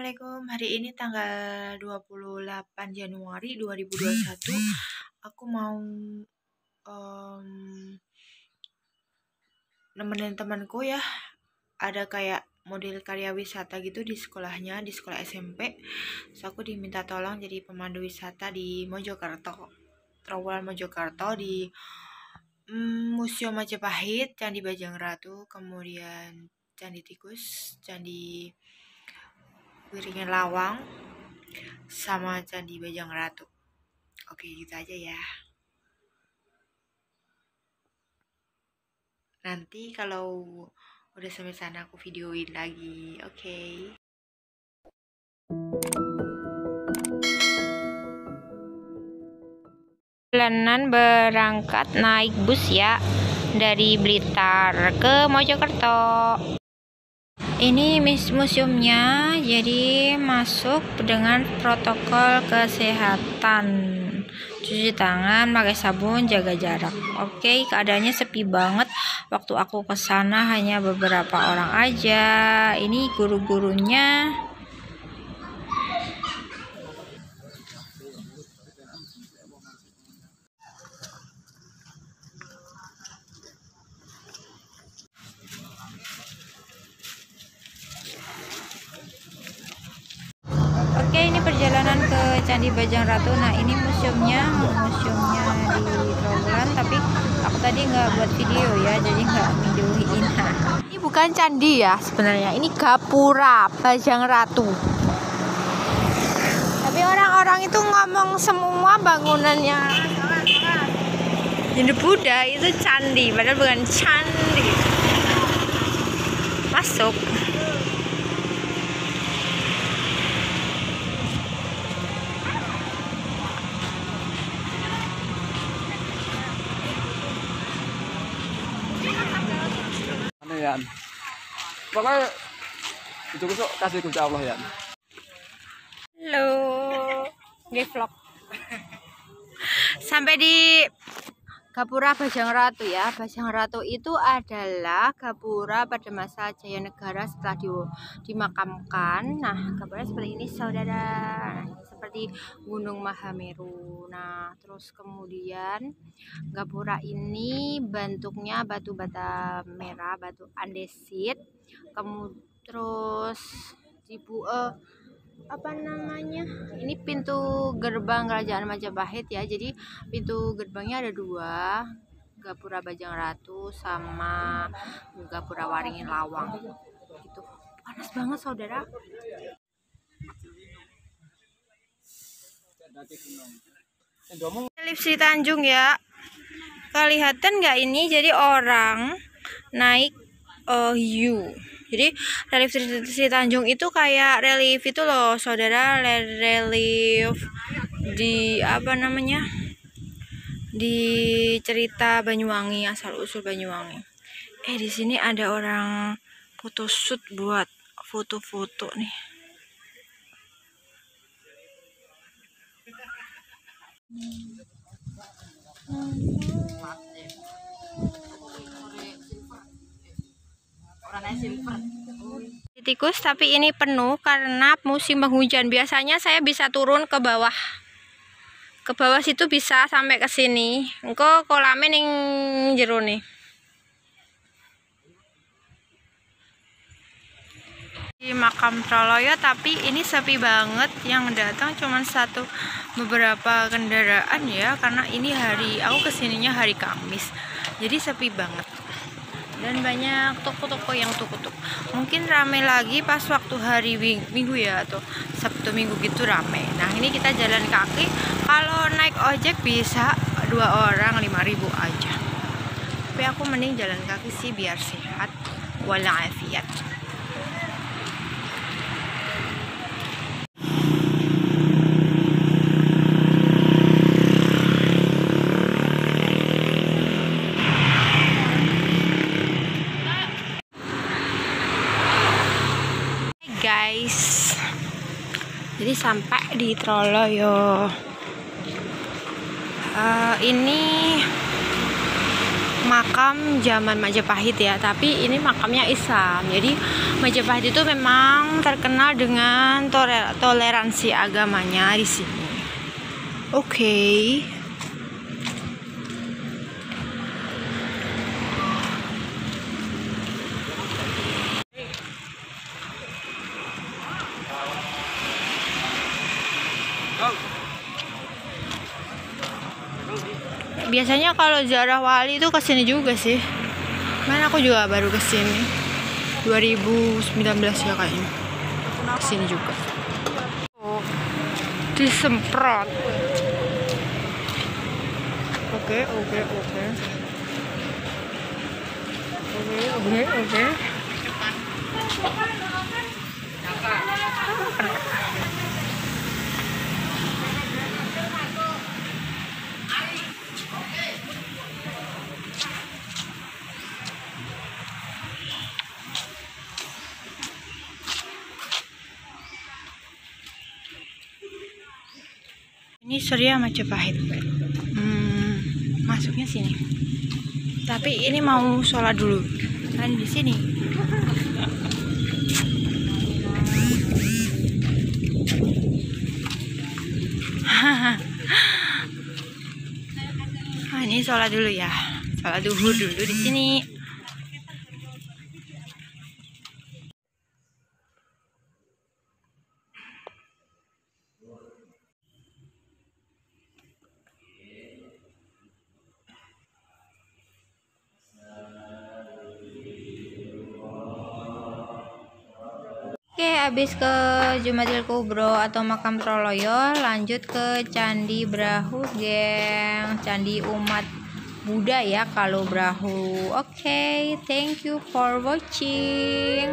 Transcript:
Assalamualaikum. Hari ini tanggal 28 Januari 2021. Aku mau um, nemenin temanku ya. Ada kayak model karya wisata gitu di sekolahnya, di sekolah SMP. So aku diminta tolong jadi pemandu wisata di Mojokerto. Terowongan Mojokerto di um, Museum Majapahit, Candi Bajang Ratu, kemudian Candi Tikus, Candi Wiringin Lawang sama Candi Bajang Ratu. Oke, gitu aja ya. Nanti kalau udah sampai sana aku videoin lagi. Oke. Perjalanan berangkat naik bus ya dari Blitar ke Mojokerto ini museumnya jadi masuk dengan protokol kesehatan. Cuci tangan pakai sabun jaga jarak. Oke keadaannya sepi banget. Waktu aku ke sana hanya beberapa orang aja. Ini guru-gurunya Oke ini perjalanan ke Candi Bajang Ratu. Nah ini museumnya Museumnya di Trawulan Tapi aku tadi nggak buat video ya Jadi nggak videoin Ini bukan candi ya sebenarnya Ini Gapura Bajang Ratu. Tapi orang-orang itu ngomong semua bangunannya. Hindu Buddha itu candi Padahal bukan candi. Masuk Pokoknya itu besok kasih kunci Allah ya. Halo, di vlog. Sampai di Gapura Bajang Ratu ya. Bajang Ratu itu adalah gapura pada masa Jaya Negara setelah di, dimakamkan. Nah, gapura seperti ini saudara. Seperti Gunung Mahameru. Nah, terus kemudian gapura ini bentuknya batu bata merah, batu andesit. Kemudian terus dibu uh, apa namanya? Ini pintu gerbang kerajaan Majapahit ya. Jadi pintu gerbangnya ada dua Gapura Bajang Ratu sama Gapura Waringin Lawang. Gitu. Panas banget saudara Lipsi Tanjung ya. Kelihatan nggak ini? Jadi orang naik uh, hiu. Jadi relief Sri Tanjung itu kayak relief itu loh saudara. Relief di apa namanya? Di cerita Banyuwangi asal usul Banyuwangi. Eh di sini ada orang foto shoot buat foto-foto nih tikus tapi ini penuh karena musim penghujan. Biasanya saya bisa turun ke bawah. Ke bawah situ bisa sampai ke sini. Engko kolame ning jero nih di makam Troloyo tapi ini sepi banget. Yang datang cuma satu beberapa kendaraan ya karena ini hari aku ke sininya hari Kamis. Jadi sepi banget. Dan banyak toko-toko yang tutup mungkin rame lagi pas waktu hari minggu ya atau Sabtu minggu gitu rame. Nah ini kita jalan kaki. Kalau naik ojek bisa dua orang 5000 aja. Tapi aku mending jalan kaki sih biar sehat walafiat guys jadi sampai di Troloyo uh, ini makam zaman Majapahit ya, tapi ini makamnya Islam. Jadi Majapahit itu memang terkenal dengan toleransi agamanya di sini. Oke. Okay. Biasanya kalau ziarah wali itu ke sini juga sih. Mana aku juga baru ke sini. 2019 ya kayaknya. Ke sini juga. Oh, disemprot. Oke oke oke. Oke oke oke Ini Surya Majapahit. Hmm, masuknya sini. Tapi ini mau sholat dulu. Kan di sini. ah, ini sholat dulu ya. Sholat duhur dulu di sini. Habis ke Jumatil Kubro atau makam Troloyo, lanjut ke Candi Brahu, geng. Candi umat Buddha ya kalau Brahu. Oke, okay, thank you for watching.